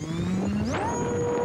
Mm-hmm.